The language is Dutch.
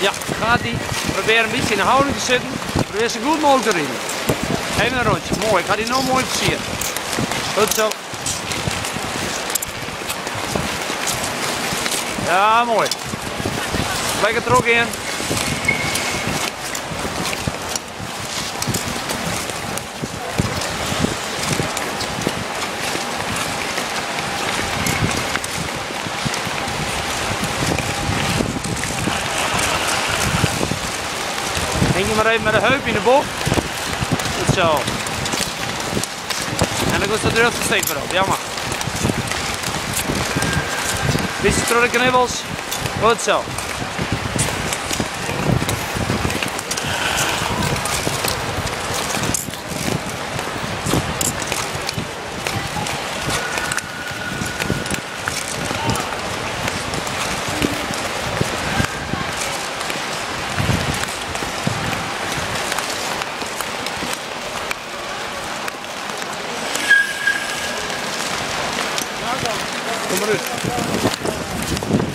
Ja, gaat hij. Probeer een beetje in de houding te zitten. Probeer zo goed mogelijk te. Even een rondje. Mooi. Gaat hij nog mooi versieren. Goed zo. Ja, mooi. Lekker trok in. Hing je maar even met de heup in de bocht. Goed zo. En dan gaat de deur steeds weer op. Ja maar. Beetje terug. Goed zo. 止まる